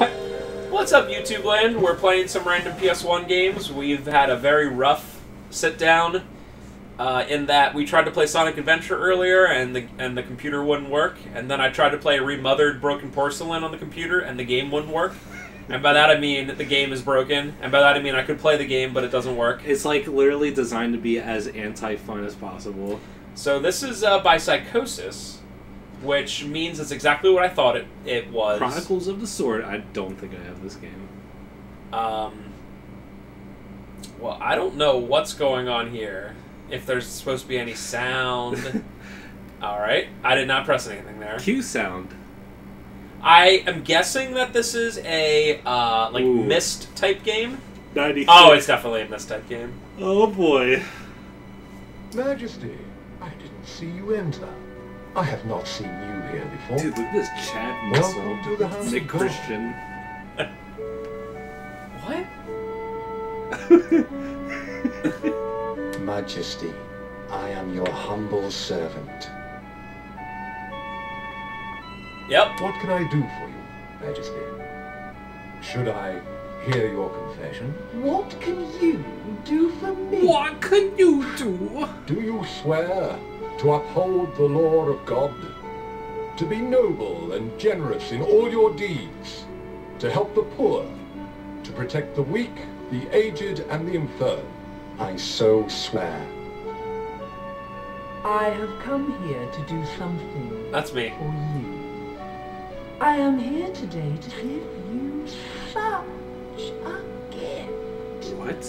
What's up, YouTube land? We're playing some random PS1 games. We've had a very rough sit down. Uh, in that we tried to play Sonic Adventure earlier, and the and the computer wouldn't work. And then I tried to play Remothered Broken Porcelain on the computer, and the game wouldn't work. And by that I mean the game is broken. And by that I mean I could play the game, but it doesn't work. It's like literally designed to be as anti-fun as possible. So this is uh, by Psygnosis, which means it's exactly what I thought it, it was. Chronicles of the Sword. I don't think I have this game. Um, well, I don't know what's going on here. If there's supposed to be any sound. All right, I did not press anything there. QSound. I am guessing that this is a uh, like Ooh. Myst type game. 96. Oh, it's definitely a Myst type game. Oh boy. Majesty, I didn't see you enter. I have not seen you here before. Dude, look at this Chad Welcome Muscle. to the house Sick of Christian. What? Majesty, I am your humble servant. Yep. What can I do for you, Majesty? Should I hear your confession? What can you do for me? What can you do? Do you swear to uphold the law of God? To be noble and generous in all your deeds? To help the poor? To protect the weak, the aged, and the infirm? I so swear. I have come here to do something That's me. for you. I am here today to give you such a gift. What?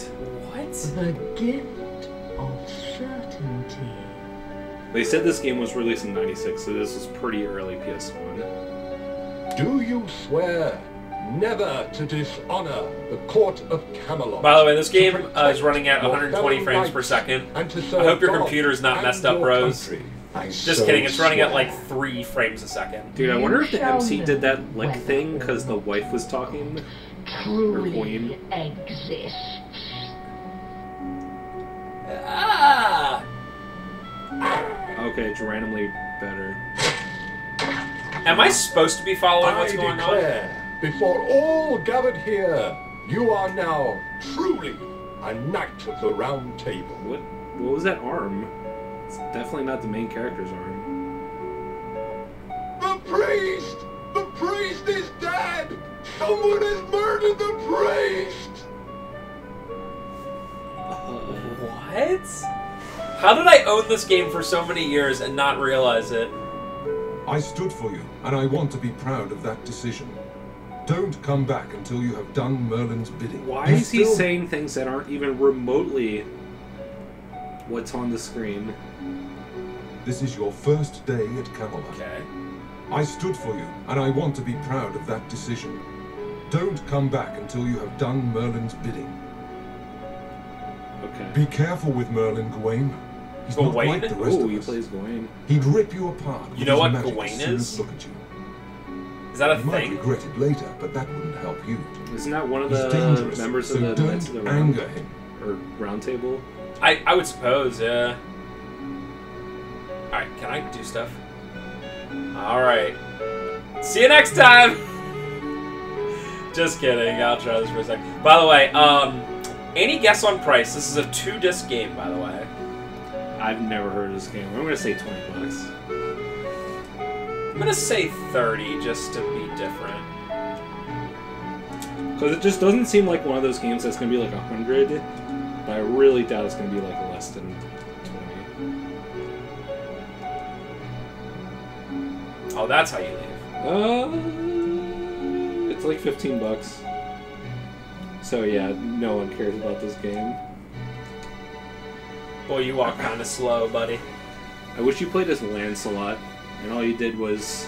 What? The gift of certainty. They said this game was released in 96, so this was pretty early PS1. Do you swear never to dishonor the court of Camelot? By the way, this game uh, is running at 120 frames per second. and to I hope your computer is not messed up, your bros. country. I Just so kidding. It's running at like three frames a second. Dude, I wonder if the MC did that know lick thing because the wife was talking. truly Queen. exists. Okay, it's randomly better. Am I supposed to be following I what's going on? declare before all gathered here, you are now truly a knight of the round table. What? What was that arm? It's definitely not the main character's arm. The priest! The priest is dead! Someone has murdered the priest! Uh, what? How did I own this game for so many years and not realize it? I stood for you, and I want to be proud of that decision. Don't come back until you have done Merlin's bidding. Why You is he saying things that aren't even remotely what's on the screen? This is your first day at Camelot. Okay. I stood for you, and I want to be proud of that decision. Don't come back until you have done Merlin's bidding. Okay. Be careful with Merlin, Gawain. He's not like the rest Oh, of he plays Gawain. He'd rip you apart. You know what magic Gawain as soon as is? Look at you. Is that a You might regret it later, but that wouldn't help you. Isn't that one of He's the dangerous, members so of the don't Knights of the Round anger him. or Round Table? I, I would suppose, yeah. Alright, can I do stuff? Alright. See you next time! Just kidding, I'll try this for a sec. By the way, um, any guess on price? This is a two disc game, by the way. I've never heard of this game. I'm gonna say twenty bucks. I'm gonna say 30 just to be different. Because it just doesn't seem like one of those games that's gonna be like a hundred. But I really doubt it's gonna be like less than twenty. Oh, that's how you leave. Uh, it's like fifteen bucks. So yeah, no one cares about this game. Boy, you walk kind of slow, buddy. I wish you played as Lancelot, and all you did was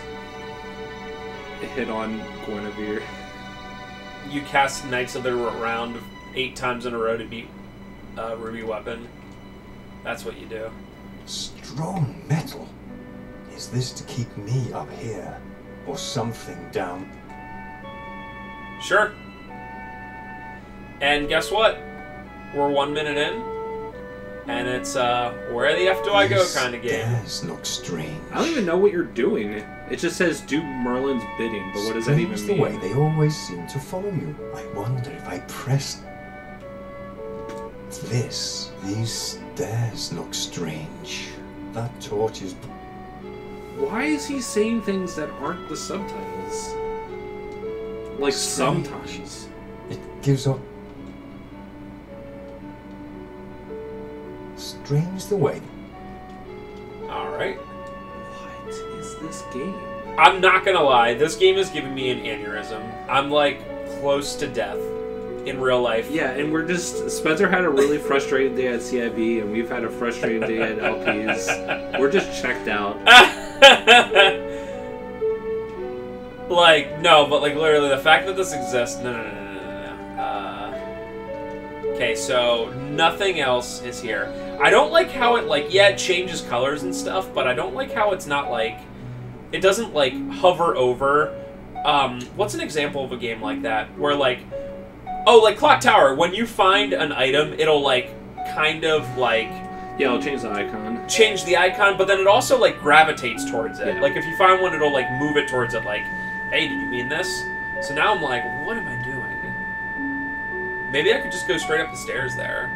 hit on Guinevere. You cast Knights of the Round eight times in a row to beat uh, Ruby Weapon. That's what you do. Strong metal? Is this to keep me up here? Or something down? Sure. And guess what? We're one minute in. And it's uh, where the f do I go kind of game. Stairs look strange. I don't even know what you're doing. It just says do Merlin's bidding, but what does that even Strange mean? the way they always seem to follow you. I wonder if I press this. These stairs look strange. That torch is Why is he saying things that aren't the subtitles? Like Strange. sometimes. It gives up. Strange the way. All right. What is this game? I'm not gonna lie, this game is giving me an aneurysm. I'm like close to death in real life. Yeah, and we're just Spencer had a really frustrating day at CIB, and we've had a frustrating day at LPs. We're just checked out. like no, but like literally the fact that this exists. No, no, no, okay, so nothing else is here. I don't like how it like yeah it changes colors and stuff, but I don't like how it's not like it doesn't like hover over. Um, what's an example of a game like that where like oh like Clock Tower when you find an item it'll like kind of like Yeah, I'll change the icon. change the icon, but then it also like gravitates towards it. Yeah. Like if you find one, it'll like move it towards it. Like, hey, did you mean this? So now I'm like, what am I doing? Maybe I could just go straight up the stairs there.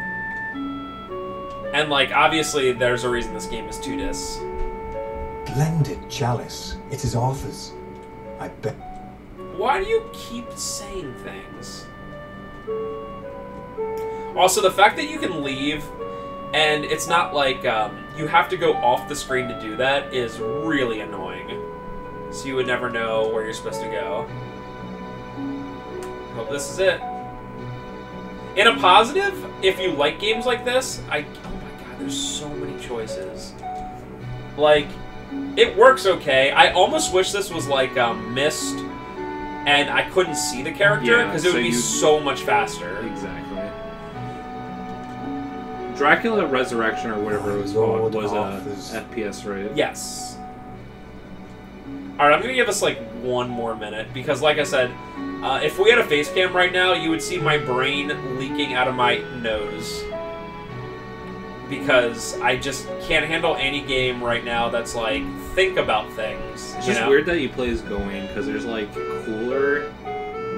And like, obviously, there's a reason this game is two discs. Blended chalice. It is Arthur's. I bet. Why do you keep saying things? Also, the fact that you can leave and it's not like um, you have to go off the screen to do that is really annoying. So you would never know where you're supposed to go. Hope this is it. In a positive, if you like games like this, I oh my god, there's so many choices. Like, it works okay. I almost wish this was like um, Myst, and I couldn't see the character Yeah, because it would so be you- so much faster. Exactly. Dracula Resurrection or whatever it was Lord called was a Arthur's- FPS, right? Yes. All right, I'm gonna give us like one more minute because, like I said, uh, if we had a face cam right now, you would see my brain leaking out of my nose because I just can't handle any game right now that's like think about things. It's just know? weird that you play as Gawain because there's like cooler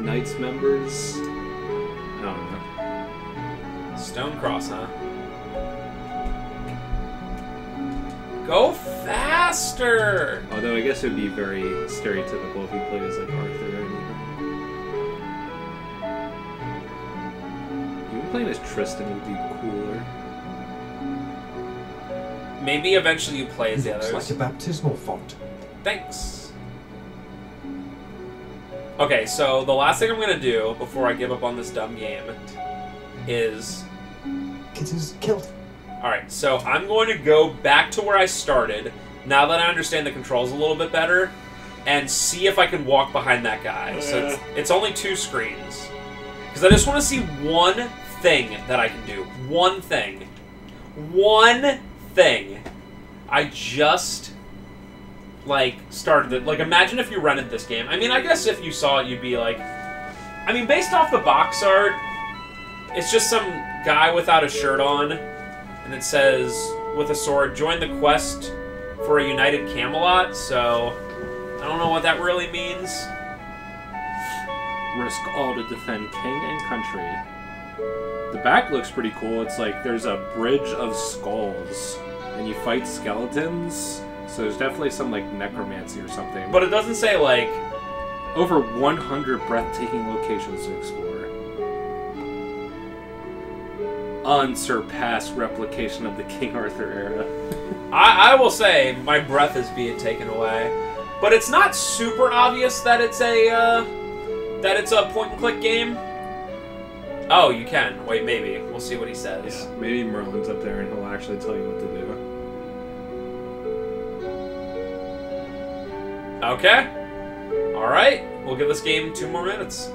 Knights members. I don't know. Stone Cross, huh? Go faster! Although I guess it would be very stereotypical if you played as like Arthur or playing as Tristan would be cooler. Maybe eventually you play as the Looks others. like a baptismal font. Thanks. Okay, so the last thing I'm gonna do before I give up on this dumb game is It is kilt. alright, so I'm going to go back to where I started now that I understand the controls a little bit better and see if I can walk behind that guy. So it's, uh. it's only two screens. Because I just want to see one thing that I can do. One thing. One thing. I just like started it. Like imagine if you rented this game. I mean, I guess if you saw it, you'd be like, I mean, based off the box art, it's just some guy without a shirt on, and it says with a sword, "Join the quest for a united Camelot." So I don't know what that really means. Risk all to defend king and country. The back looks pretty cool. It's like there's a bridge of skulls, and you fight skeletons. So there's definitely some like necromancy or something. But it doesn't say like over 100 breathtaking locations to explore. Unsurpassed replication of the King Arthur era. I, I will say my breath is being taken away, but it's not super obvious that it's a uh, that it's a point and click game. Oh, you can wait. Maybe we'll see what he says. Yeah, maybe Merlin's up there and he'll actually tell you what to do. Okay. All right. We'll give this game two more minutes.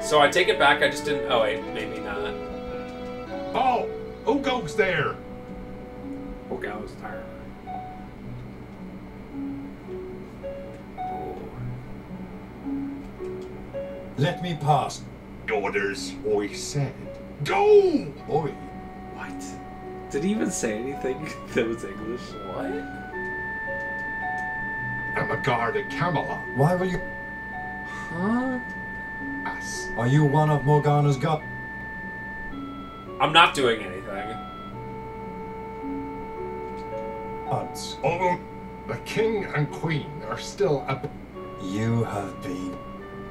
So I take it back. I just didn't. Oh wait, maybe not. Oh, who goes there? Okay, I was Let me pass. orders, I said. Go! Oi. What? Did he even say anything that was English? What? I'm a guard at Camelot. Why will you? Huh? Ass. Are you one of Morgana's god? I'm not doing anything. gods? Although the king and queen are still up. You have been.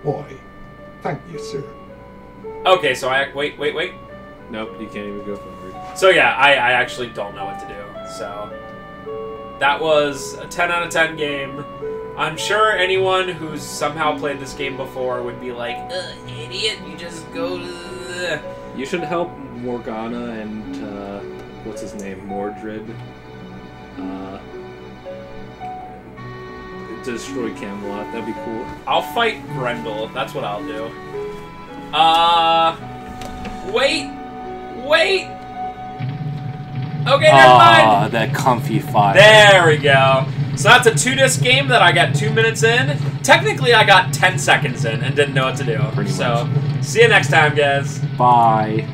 Why? Thank you, sir. Okay, so I wait, wait, wait. Nope, you can't even go forward. So yeah, I, I actually don't know what to do. So that was a 10 out of 10 game. I'm sure anyone who's somehow played this game before would be like, Ugh, idiot, you just go to the... You should help Morgana and uh, what's his name, Mordred. Uh, destroy Camelot. That'd be cool. I'll fight Grendel. That's what I'll do. Uh, wait, wait. Okay, never Ah, mind. that comfy fire. There we go. So that's a two disc game that I got two minutes in. Technically, I got 10 seconds in and didn't know what to do. Pretty so, see you next time, guys. Bye.